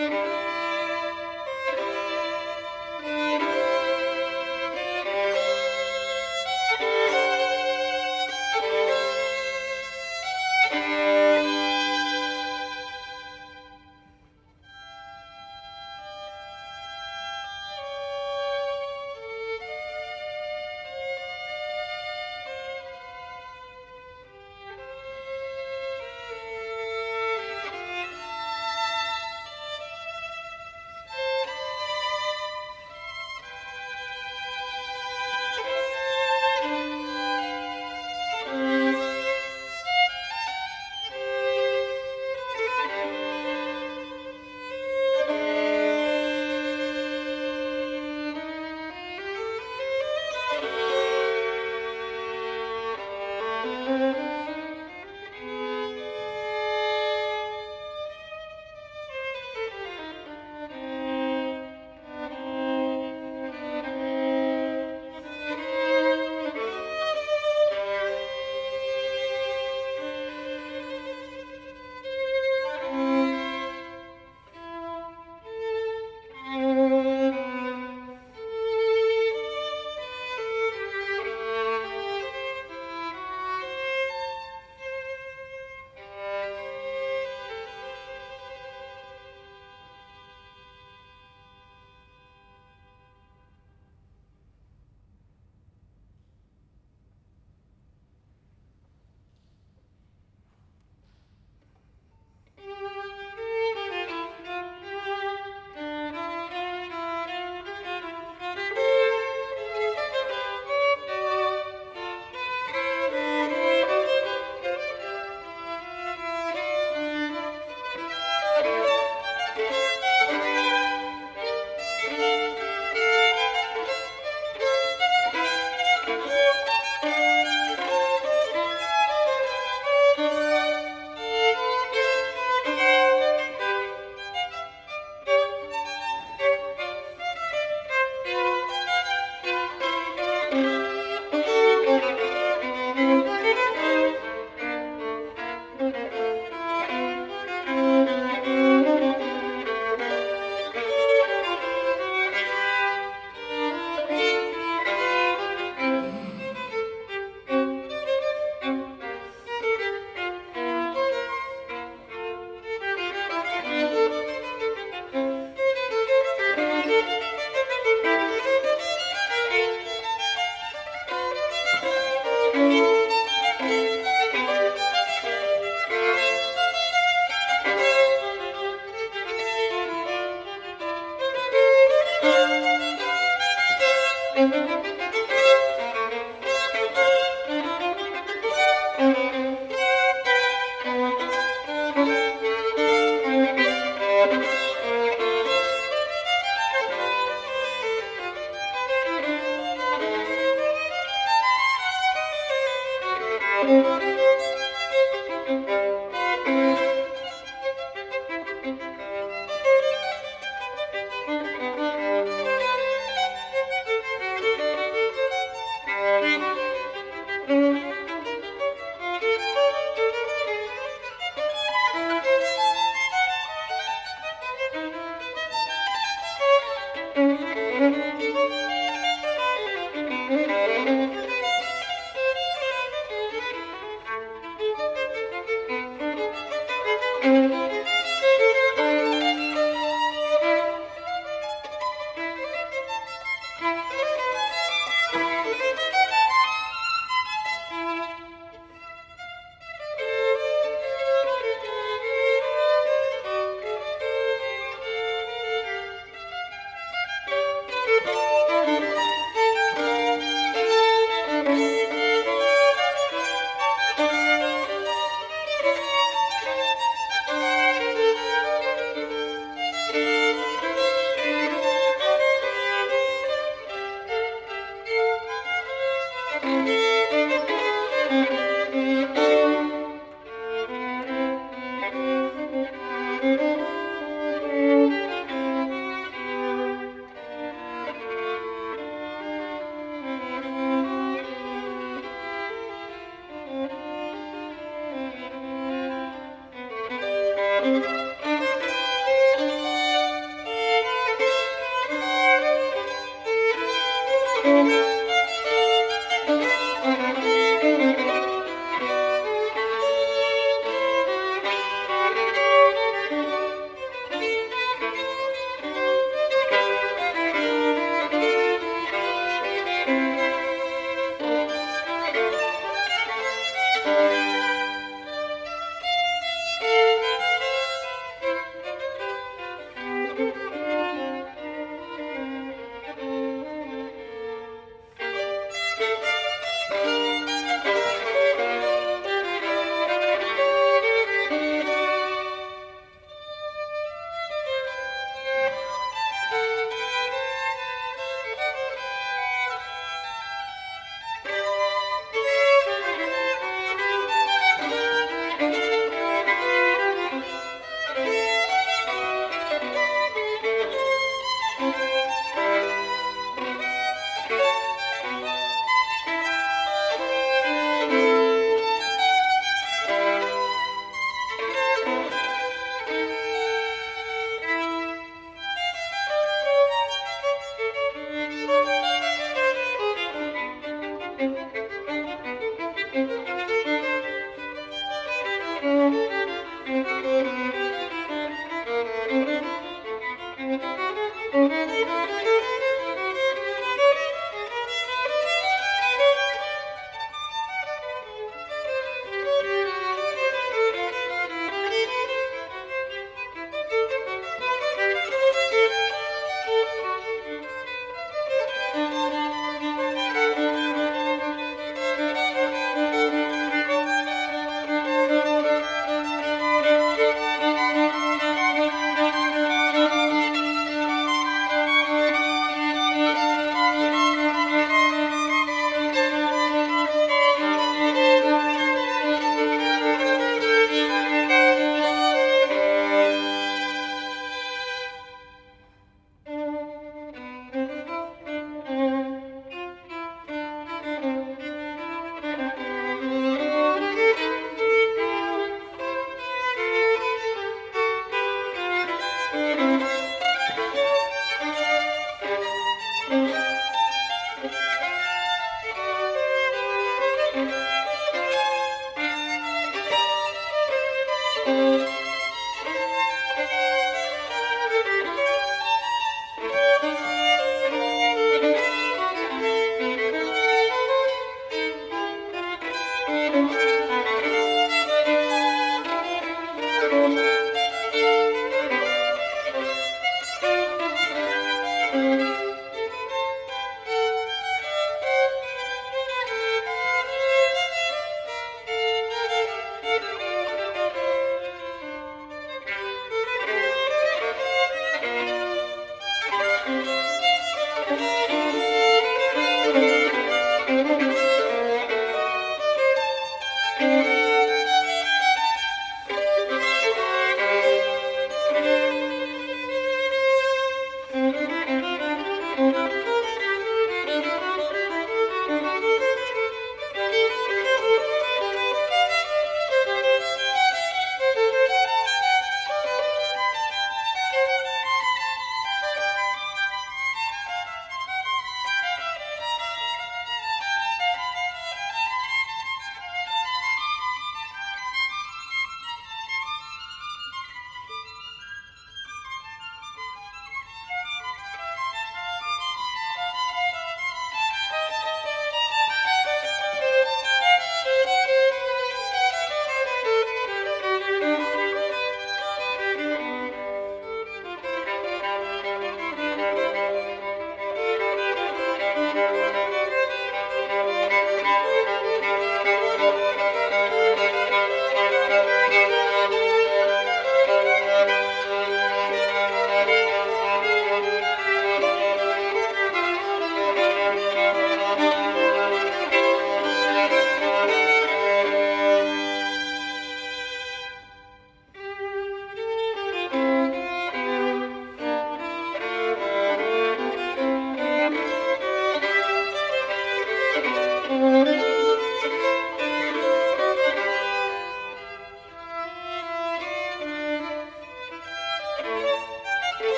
Música